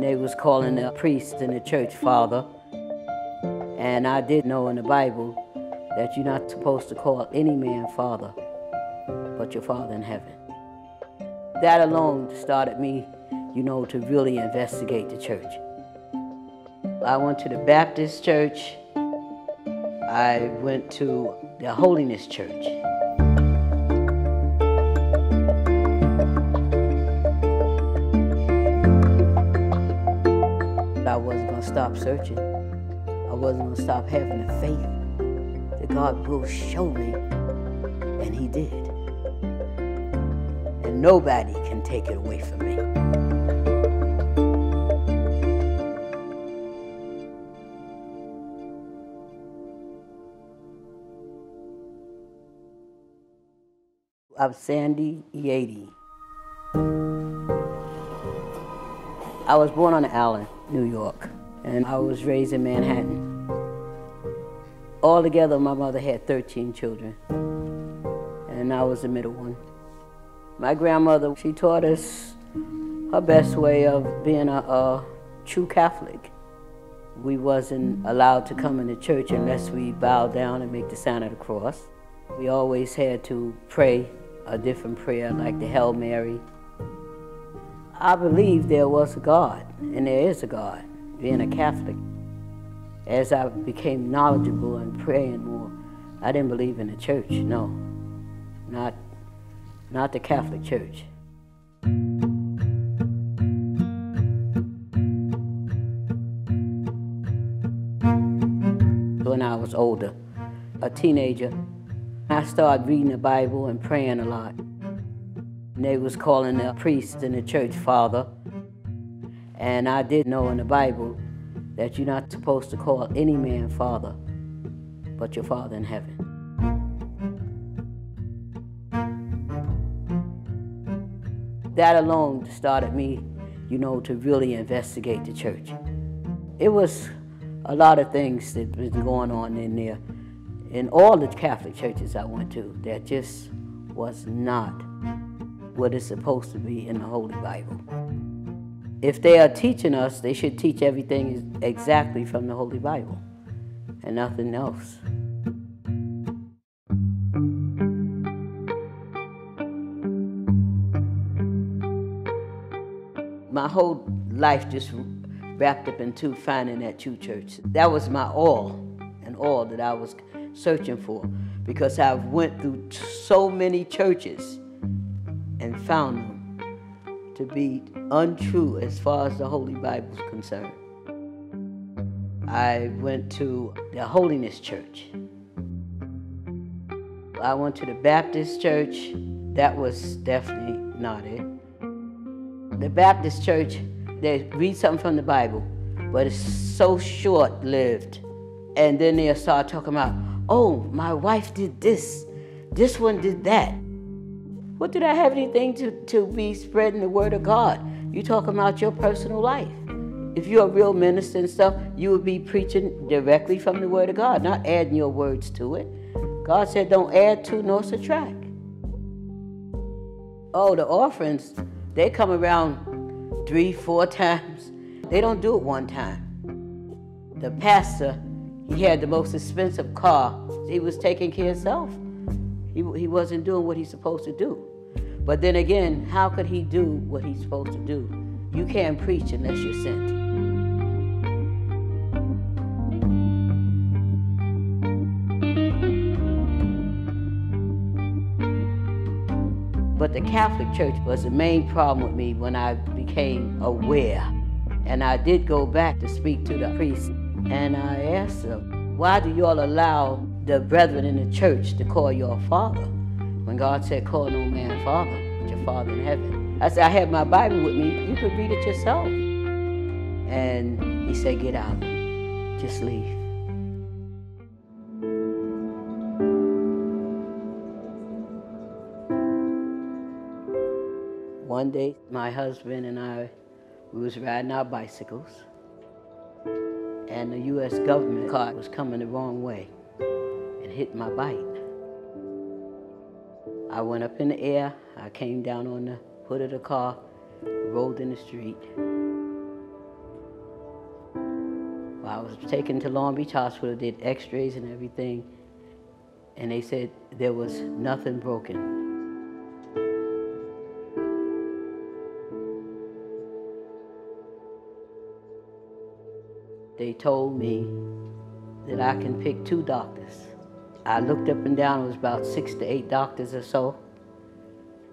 They was calling the priest and the church father. And I did know in the Bible that you're not supposed to call any man father but your father in heaven. That alone started me, you know, to really investigate the church. I went to the Baptist church. I went to the Holiness Church. To stop searching. I wasn't going to stop having the faith that God will show me, and He did. And nobody can take it away from me. I'm Sandy Yady. I was born on island, New York, and I was raised in Manhattan. Altogether, my mother had 13 children, and I was the middle one. My grandmother, she taught us her best way of being a, a true Catholic. We wasn't allowed to come into church unless we bowed down and make the sign of the cross. We always had to pray a different prayer like the Hail Mary I believe there was a God, and there is a God, being a Catholic. As I became knowledgeable and praying more, I didn't believe in the church, no. Not, not the Catholic Church. When I was older, a teenager, I started reading the Bible and praying a lot. And They was calling the priest in the church father. And I did know in the Bible that you're not supposed to call any man father but your father in heaven. That alone started me, you know, to really investigate the church. It was a lot of things that was going on in there. In all the Catholic churches I went to, that just was not what is supposed to be in the Holy Bible. If they are teaching us, they should teach everything exactly from the Holy Bible and nothing else. My whole life just wrapped up into finding that true church. That was my all and all that I was searching for because I've went through so many churches and found them to be untrue as far as the Holy Bible is concerned. I went to the Holiness Church. I went to the Baptist Church. That was definitely not it. The Baptist Church, they read something from the Bible, but it's so short lived. And then they'll start talking about, oh, my wife did this, this one did that. What did I have anything to, to be spreading the word of God? You talking about your personal life. If you're a real minister and stuff, you would be preaching directly from the word of God, not adding your words to it. God said, don't add to nor subtract. Oh, the offerings, they come around three, four times. They don't do it one time. The pastor, he had the most expensive car. He was taking care of himself. He, he wasn't doing what he's supposed to do. But then again, how could he do what he's supposed to do? You can't preach unless you're sent. But the Catholic Church was the main problem with me when I became aware. And I did go back to speak to the priest, and I asked him, why do you all allow the brethren in the church to call you a father. When God said, call no man father, but your father in heaven. I said, I have my Bible with me. You could read it yourself. And he said, get out. Just leave. One day, my husband and I, we was riding our bicycles, and the U.S. government car was coming the wrong way hit my bike. I went up in the air. I came down on the hood of the car, rolled in the street. I was taken to Long Beach Hospital, did x-rays and everything, and they said there was nothing broken. They told me that I can pick two doctors. I looked up and down, it was about six to eight doctors or so.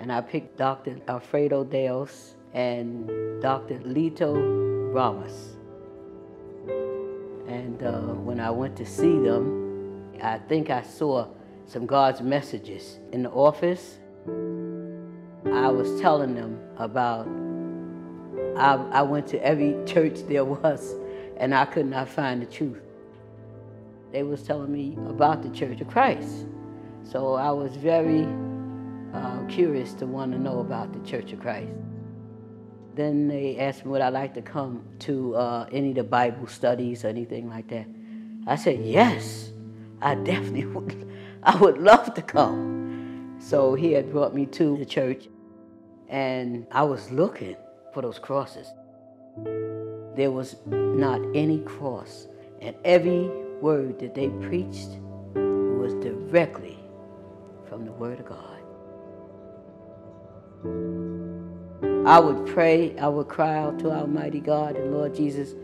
And I picked Dr. Alfredo Deos and Dr. Lito Ramos. And uh, when I went to see them, I think I saw some God's messages in the office. I was telling them about, I, I went to every church there was, and I could not find the truth. They was telling me about the Church of Christ. So I was very uh, curious to want to know about the Church of Christ. Then they asked me would I like to come to uh, any of the Bible studies or anything like that. I said, yes, I definitely would. I would love to come. So he had brought me to the church and I was looking for those crosses. There was not any cross and every word that they preached was directly from the Word of God. I would pray, I would cry out to Almighty God and Lord Jesus,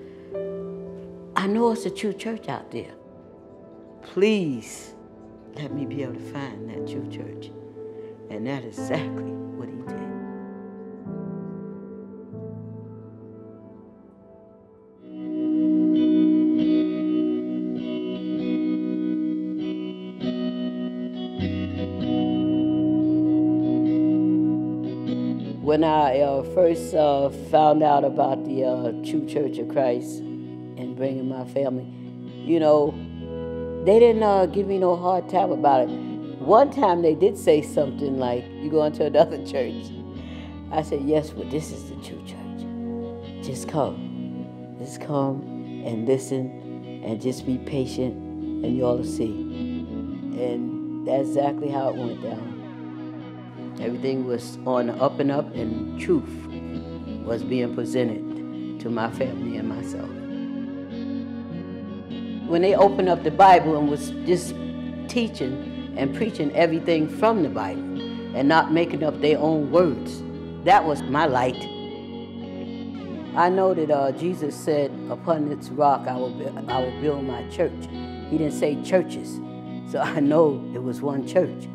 I know it's a true church out there. Please let me be able to find that true church. And that is exactly when I uh, first uh, found out about the uh, True Church of Christ and bringing my family, you know, they didn't uh, give me no hard time about it. One time they did say something like, you going to another church? I said, yes, but this is the true church. Just come. Just come and listen and just be patient and you all will see. And that's exactly how it went down. Everything was on the up and up, and truth was being presented to my family and myself. When they opened up the Bible and was just teaching and preaching everything from the Bible and not making up their own words, that was my light. I know that uh, Jesus said, upon this rock I will, I will build my church. He didn't say churches. So I know it was one church.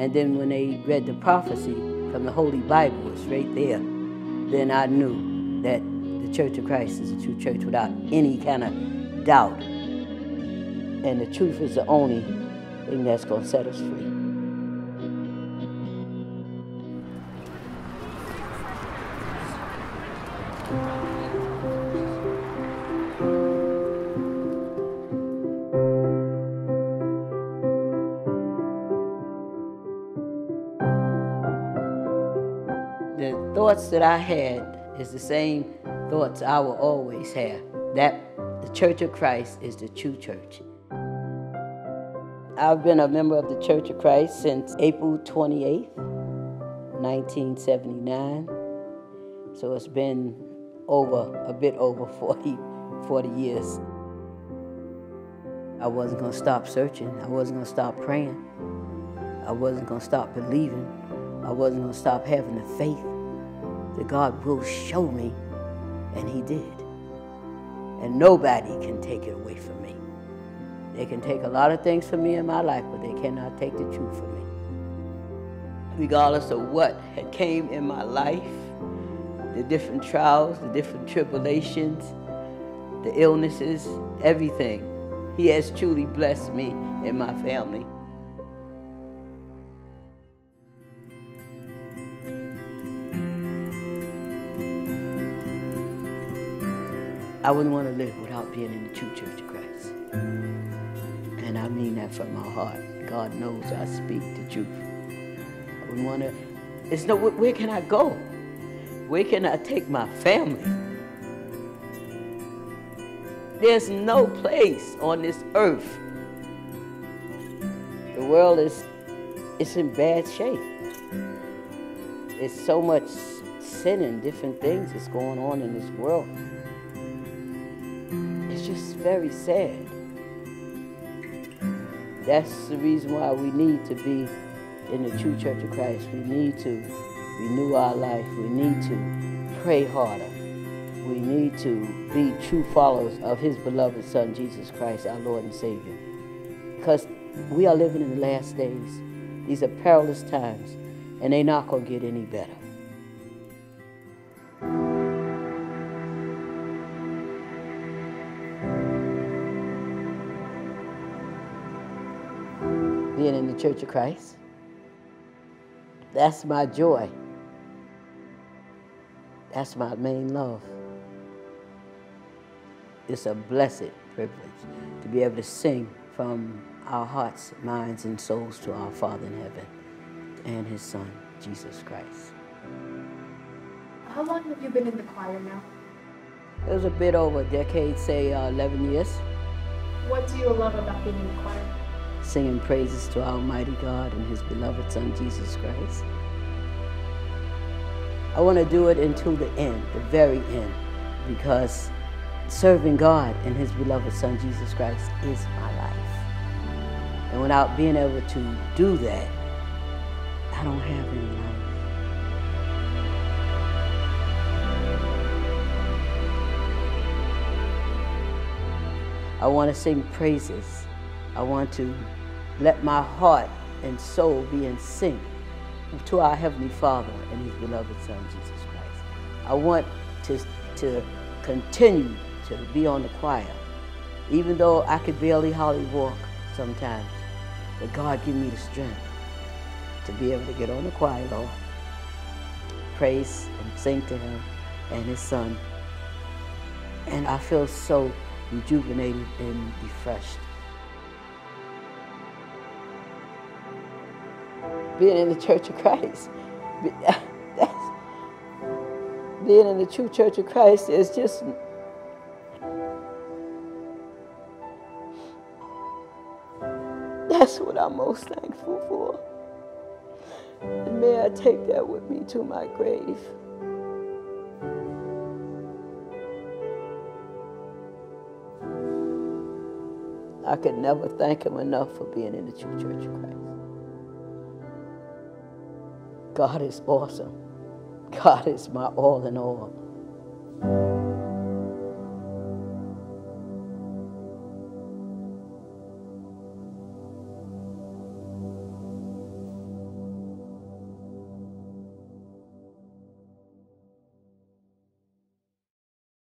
And then when they read the prophecy from the Holy Bible, it's right there, then I knew that the Church of Christ is a true church without any kind of doubt. And the truth is the only thing that's going to set us free. That I had is the same thoughts I will always have. That the Church of Christ is the true church. I've been a member of the Church of Christ since April 28th, 1979. So it's been over, a bit over 40, 40 years. I wasn't going to stop searching. I wasn't going to stop praying. I wasn't going to stop believing. I wasn't going to stop having the faith that God will show me, and He did. And nobody can take it away from me. They can take a lot of things from me in my life, but they cannot take the truth from me. Regardless of what had came in my life, the different trials, the different tribulations, the illnesses, everything, He has truly blessed me and my family. I wouldn't want to live without being in the true Church of Christ. And I mean that from my heart. God knows I speak the truth. I wouldn't want to, it's no, where can I go? Where can I take my family? There's no place on this earth. The world is it's in bad shape. It's so much sin and different things that's going on in this world. Very sad. That's the reason why we need to be in the true church of Christ. We need to renew our life. We need to pray harder. We need to be true followers of his beloved Son, Jesus Christ, our Lord and Savior. Because we are living in the last days. These are perilous times, and they're not going to get any better. Being in the Church of Christ, that's my joy. That's my main love. It's a blessed privilege to be able to sing from our hearts, minds, and souls to our Father in heaven and His Son, Jesus Christ. How long have you been in the choir now? It was a bit over a decade, say uh, 11 years. What do you love about being in the choir? Singing praises to Almighty God and His beloved Son, Jesus Christ. I want to do it until the end, the very end, because serving God and His beloved Son, Jesus Christ, is my life. And without being able to do that, I don't have any life. I want to sing praises. I want to let my heart and soul be in sync to our Heavenly Father and His beloved Son, Jesus Christ. I want to, to continue to be on the choir, even though I could barely hardly walk sometimes. But God give me the strength to be able to get on the choir, Lord, praise and sing to Him and His Son. And I feel so rejuvenated and refreshed. Being in the Church of Christ, being in the true Church of Christ is just That's what I'm most thankful for. And may I take that with me to my grave. I could never thank him enough for being in the true church of Christ. God is awesome. God is my all in all.